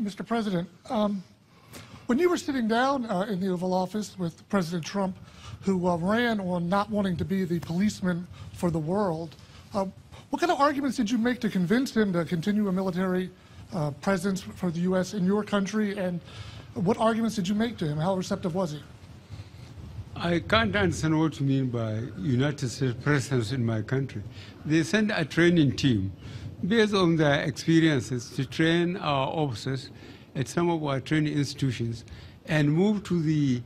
Mr. President, um, when you were sitting down uh, in the Oval Office with President Trump, who uh, ran on not wanting to be the policeman for the world, uh, what kind of arguments did you make to convince him to continue a military uh, presence for the U.S. in your country? And what arguments did you make to him? How receptive was he? I can't understand what you mean by United States presence in my country. They send a training team based on their experiences to train our officers at some of our training institutions and move to the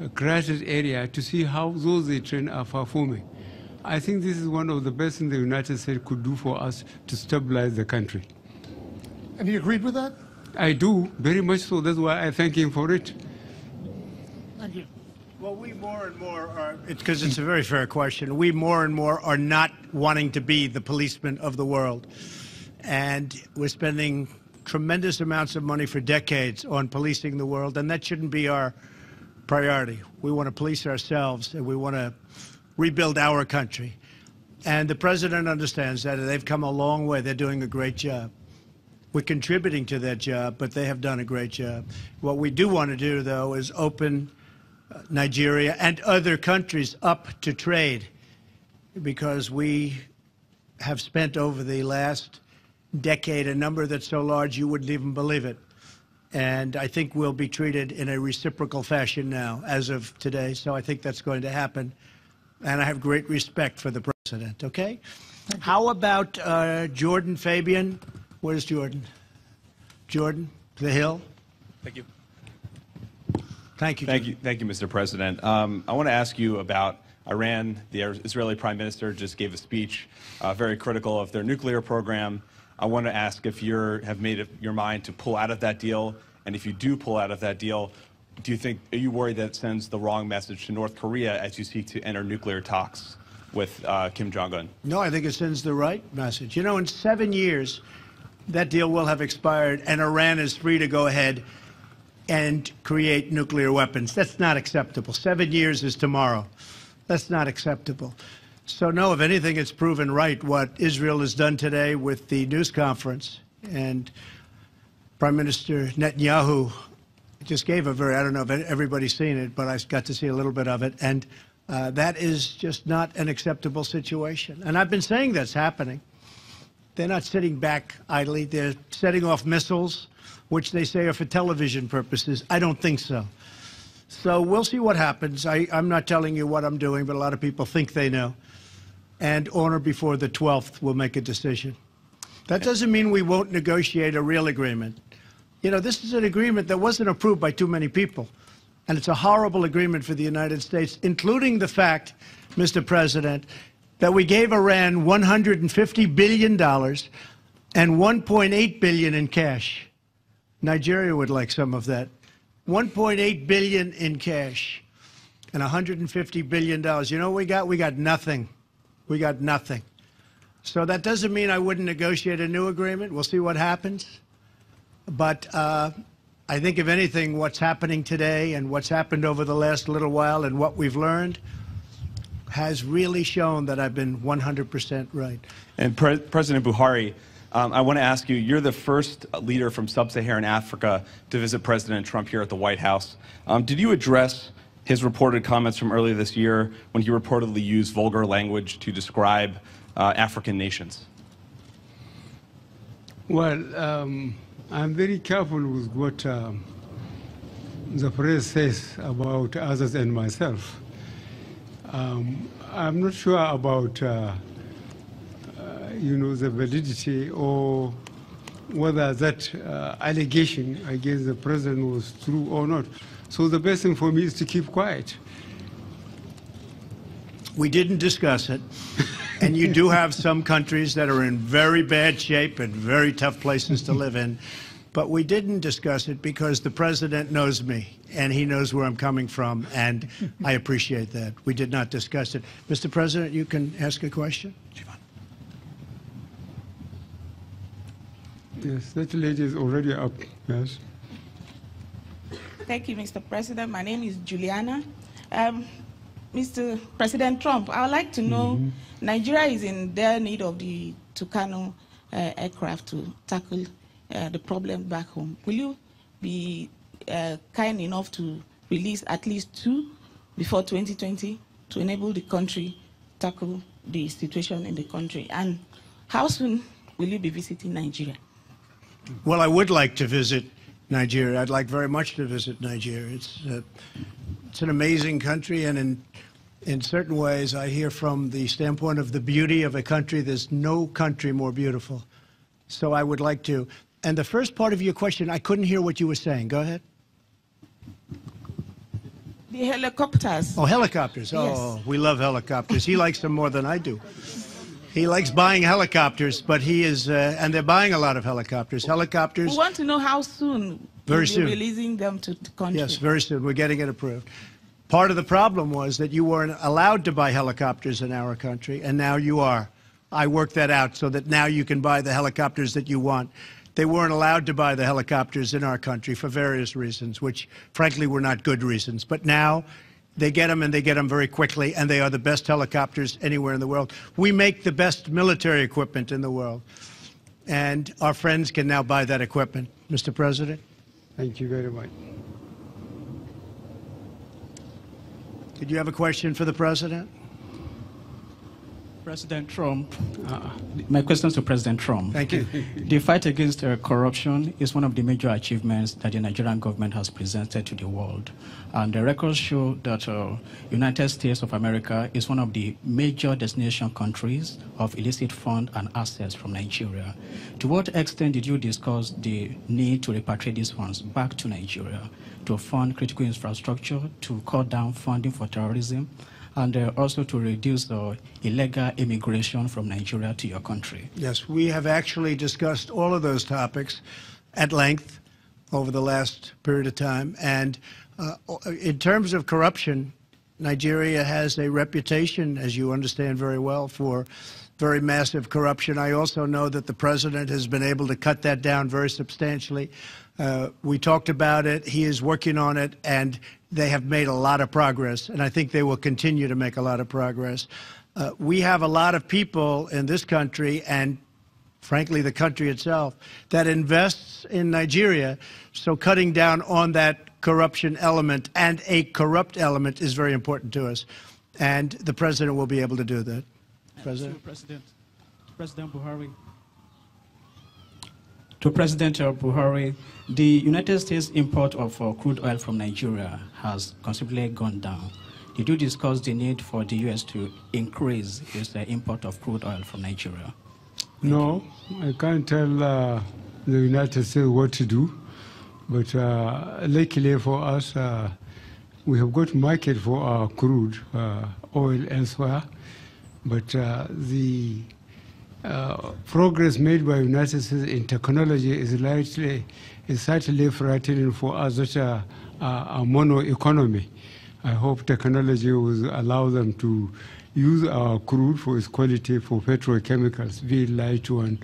uh, crisis area to see how those they train are performing. I think this is one of the best things the United States could do for us to stabilize the country. And he agreed with that? I do, very much so. That's why I thank him for it. Thank you. Well, we more and more are, it's because it's a very fair question. We more and more are not wanting to be the policemen of the world. And we're spending tremendous amounts of money for decades on policing the world, and that shouldn't be our priority. We want to police ourselves, and we want to rebuild our country. And the president understands that, they've come a long way. They're doing a great job. We're contributing to that job, but they have done a great job. What we do want to do, though, is open Nigeria and other countries up to trade because we have spent over the last decade a number that's so large you wouldn't even believe it. And I think we'll be treated in a reciprocal fashion now, as of today. So I think that's going to happen. And I have great respect for the president, okay? How about uh, Jordan Fabian? Where's Jordan? Jordan, the Hill. Thank you. Thank you. Thank you, thank you, Mr. President. Um, I want to ask you about Iran. The Israeli Prime Minister just gave a speech, uh, very critical of their nuclear program. I want to ask if you have made up your mind to pull out of that deal, and if you do pull out of that deal, do you think are you worried that it sends the wrong message to North Korea as you seek to enter nuclear talks with uh, Kim Jong Un? No, I think it sends the right message. You know, in seven years, that deal will have expired, and Iran is free to go ahead and create nuclear weapons. That's not acceptable. Seven years is tomorrow. That's not acceptable. So, no, if anything, it's proven right what Israel has done today with the news conference. And Prime Minister Netanyahu just gave a very, I don't know if everybody's seen it, but I got to see a little bit of it. And uh, that is just not an acceptable situation. And I've been saying that's happening. They're not sitting back idly. They're setting off missiles, which they say are for television purposes. I don't think so. So we'll see what happens. I, am not telling you what I'm doing, but a lot of people think they know. And on or before the 12th, we'll make a decision. That doesn't mean we won't negotiate a real agreement. You know, this is an agreement that wasn't approved by too many people. And it's a horrible agreement for the United States, including the fact, Mr. President, that we gave Iran $150 billion and $1.8 billion in cash. Nigeria would like some of that. 1.8 billion in cash and 150 billion dollars. You know what we got? We got nothing. We got nothing. So that doesn't mean I wouldn't negotiate a new agreement. We'll see what happens. But uh, I think, if anything, what's happening today and what's happened over the last little while and what we've learned has really shown that I've been 100% right. And Pre President Buhari, um, I want to ask you, you're the first leader from sub-Saharan Africa to visit President Trump here at the White House. Um, did you address his reported comments from earlier this year when he reportedly used vulgar language to describe uh, African nations? Well, um, I'm very careful with what um, the press says about others and myself. Um, I'm not sure about uh, you know, the validity or whether that uh, allegation against the president was true or not. So the best thing for me is to keep quiet. We didn't discuss it. and you do have some countries that are in very bad shape and very tough places to live in. But we didn't discuss it because the president knows me and he knows where I'm coming from, and I appreciate that. We did not discuss it. Mr. President, you can ask a question. Yes, that lady is already up. Yes. Thank you, Mr. President. My name is Juliana. Um, Mr. President Trump, I would like to know mm -hmm. Nigeria is in their need of the Tucano uh, aircraft to tackle uh, the problem back home. Will you be uh, kind enough to release at least two before 2020 to enable the country tackle the situation in the country? And how soon will you be visiting Nigeria? Well, I would like to visit Nigeria. I'd like very much to visit Nigeria. It's, uh, it's an amazing country, and in, in certain ways, I hear from the standpoint of the beauty of a country, there's no country more beautiful. So I would like to. And the first part of your question, I couldn't hear what you were saying. Go ahead. The helicopters. Oh, helicopters. Oh, we love helicopters. He likes them more than I do. He likes buying helicopters, but he is, uh, and they're buying a lot of helicopters. Helicopters. We want to know how soon Very you'll soon. be releasing them to the country. Yes, very soon. We're getting it approved. Part of the problem was that you weren't allowed to buy helicopters in our country, and now you are. I worked that out so that now you can buy the helicopters that you want. They weren't allowed to buy the helicopters in our country for various reasons, which frankly were not good reasons. But now they get them and they get them very quickly, and they are the best helicopters anywhere in the world. We make the best military equipment in the world, and our friends can now buy that equipment. Mr. President? Thank you very much. Did you have a question for the President? President Trump, uh, my question is to President Trump. Thank you. The fight against uh, corruption is one of the major achievements that the Nigerian government has presented to the world. And the records show that uh, United States of America is one of the major destination countries of illicit fund and assets from Nigeria. To what extent did you discuss the need to repatriate these funds back to Nigeria to fund critical infrastructure, to cut down funding for terrorism, and uh, also to reduce the illegal immigration from Nigeria to your country. Yes, we have actually discussed all of those topics at length over the last period of time. And uh, in terms of corruption, Nigeria has a reputation, as you understand very well, for very massive corruption. I also know that the president has been able to cut that down very substantially. Uh, we talked about it. He is working on it, and they have made a lot of progress, and I think they will continue to make a lot of progress. Uh, we have a lot of people in this country, and frankly, the country itself, that invests in Nigeria. So cutting down on that corruption element and a corrupt element is very important to us. And the president will be able to do that. President? President, President Buhari. To President uh, Buhari, the United States import of uh, crude oil from Nigeria has considerably gone down. Did you discuss the need for the U.S. to increase its uh, import of crude oil from Nigeria? No, I can't tell uh, the United States what to do. But uh, luckily for us, uh, we have got market for our crude uh, oil elsewhere. But uh, the uh, progress made by United States in technology is likely, is certainly frightening for us such a, a, a mono economy. I hope technology will allow them to use our crude for its quality for petrochemicals, be it light one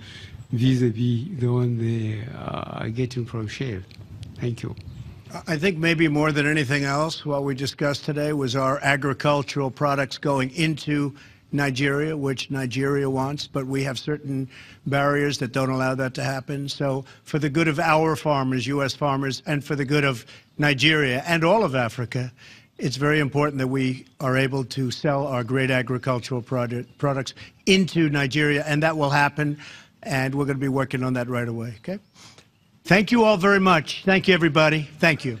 vis-a-vis the one they are getting from shale. Thank you. I think maybe more than anything else, what we discussed today was our agricultural products going into Nigeria, which Nigeria wants, but we have certain barriers that don't allow that to happen. So, for the good of our farmers, U.S. farmers, and for the good of Nigeria and all of Africa, it's very important that we are able to sell our great agricultural product, products into Nigeria, and that will happen. And we're going to be working on that right away. Okay? Thank you all very much. Thank you, everybody. Thank you.